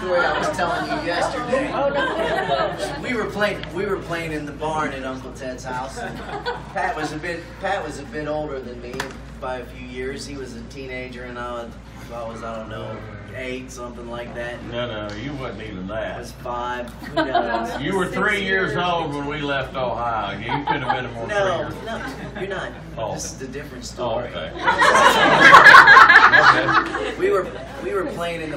story I was telling you yesterday. Oh, we were playing. We were playing in the barn at Uncle Ted's house. And Pat was a bit. Pat was a bit older than me by a few years. He was a teenager, and I was. I was. I don't know, eight, something like that. No, no, you wasn't even I that. was five. Who knows? You were three years old when we left Ohio. You could have been a more No, three years. no, you're not. Oh. This is a different Oh, story. okay. We were we were playing in the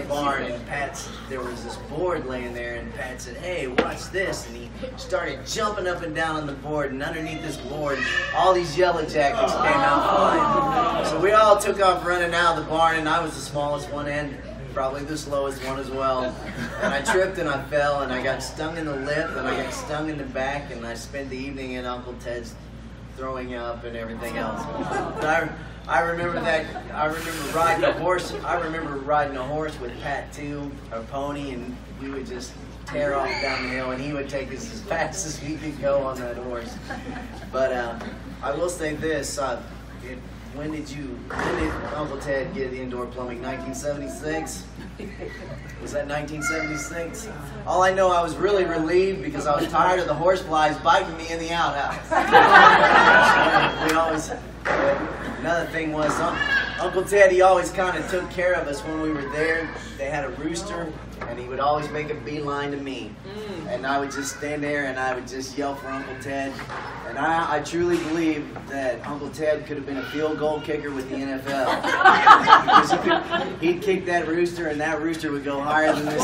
there was this board laying there and Pat said, "Hey, watch this!" And he started jumping up and down on the board and underneath this board, all these yellow jackets came out flying. So we all took off running out of the barn and I was the smallest one and probably the slowest one as well. And I tripped and I fell and I got stung in the lip and I got stung in the back and I spent the evening in Uncle Ted's throwing up and everything else. But I, I remember that. I remember riding a horse. I remember riding a horse with Pat too, a pony, and we would just tear off down the hill, and he would take us as fast as we could go on that horse. But uh, I will say this: uh, it, when did you? When did Uncle Ted get indoor plumbing? 1976. Was that 1976? All I know, I was really relieved because I was tired of the horseflies biting me in the outhouse. we always. Another thing was um, Uncle Ted. He always kind of took care of us when we were there. They had a rooster, and he would always make a beeline to me, mm. and I would just stand there and I would just yell for Uncle Ted. And I, I truly believe that Uncle Ted could have been a field goal kicker with the NFL. he could, he'd kick that rooster, and that rooster would go higher than this.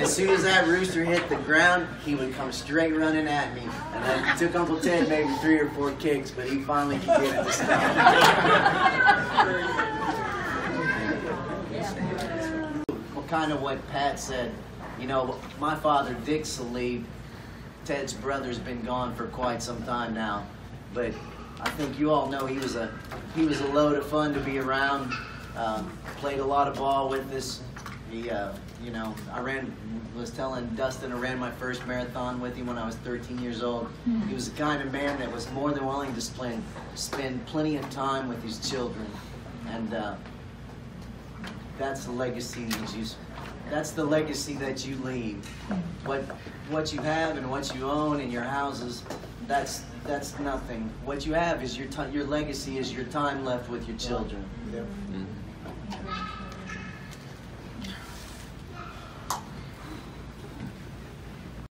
As soon as that rooster hit the ground, he would come straight running at me. And it took Uncle Ted maybe three or four kicks, but he finally could get it to stop. well, kind of what Pat said. You know, my father, Dick Sallee, Ted's brother's been gone for quite some time now, but I think you all know he was a he was a load of fun to be around. Um, played a lot of ball with us. He, uh, you know, I ran was telling Dustin I ran my first marathon with him when I was 13 years old. He was the kind of man that was more than willing to spend spend plenty of time with his children, and uh, that's the legacy that you that's the legacy that you leave. What what you have and what you own in your houses, that's that's nothing. What you have is your time. Your legacy is your time left with your children. Yep.